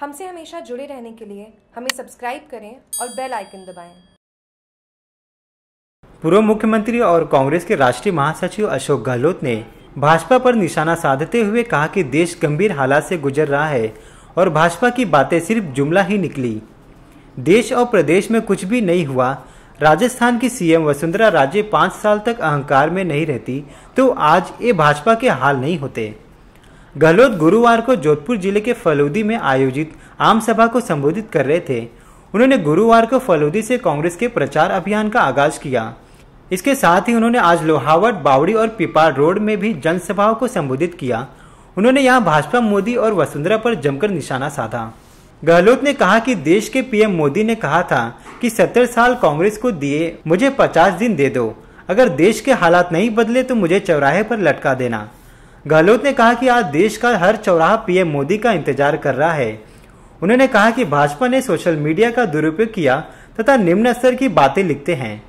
हमसे हमेशा जुड़े रहने के लिए हमें सब्सक्राइब करें और बेल आइकन दबाएँ। पूर्व मुख्यमंत्री और कांग्रेस के राष्ट्रीय महासचिव अशोक गहलोत ने भाजपा पर निशाना साधते हुए कहा कि देश गंभीर हालात से गुजर रहा है और भाजपा की बातें सिर्फ़ जुमला ही निकली देश और प्रदेश में कुछ भी नहीं हुआ, राजस्थान की सीएम वसुंधरा राजे पाँच साल तक अहंकार में नहीं रहती तो आज ये भाजपा के हाल नहीं होते गहलोत गुरुवार को जोधपुर ज़िले के फलूदी में आयोजित आम सभा को संबोधित कर रहे थे। उन्होंने गुरुवार को फलूदी से कांग्रेस के प्रचार अभियान का आगाज़ किया। इसके साथ ही उन्होंने आज लोहावट, बावड़ी और पिपाड़ रोड में भी जनसभाओं को संबोधित किया। उन्होंने यहाँ भाजपा, मोदी और वसुंधरा पर जमकर निशाना साधा। गहलोत ने कहा कि देश के पीएम मोदी ने कहा था कि 70 साल कांग्रेस को दिए, मुझे 50 दिन दे दो। अगर देश के हालात नहीं बदले तो मुझे चौराहे पर लटका देना। गहलोत ने कहा कि आज देश का हर चौराहा पीएम मोदी का इंतज़ार कर रहा है। उन्होंने कहा कि भाजपा ने सोशल मीडिया का दुरुपयोग किया तथा निम्न स्तर की बातें लिखते हैं।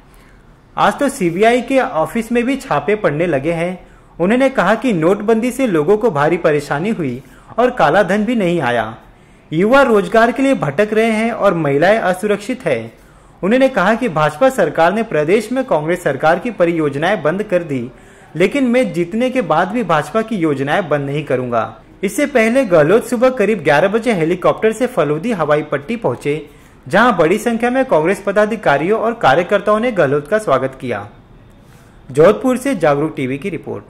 आज तो सीबीआई के ऑफ़िस में भी छापे पड़ने लगे हैं। उन्होंने कहा कि नोटबंदी से लोगों को भारी परेशानी हुई और काला धन भी नहीं आया। युवा रोज़गार के लिए भटक रहे हैं और महिलाएँ असुरक्षित है। उन्होंने कहा कि भाजपा सरकार ने प्रदेश में कांग्रेस सरकार की परियोजनाएँ बंद कर दी लेकिन मैं जीतने के बाद भी भाजपा की योजनाएँ बंद नहीं करूँगा। इससे पहले गहलोत सुबह करीब 11 बजे हेलीकॉप्टर से फलोदी हवाई पट्टी पहुँचे, जहाँ बड़ी संख्या में कांग्रेस पदाधिकारियों और कार्यकर्ताओं ने गहलोत का स्वागत किया। जोधपुर से जागरूक टीवी की रिपोर्ट।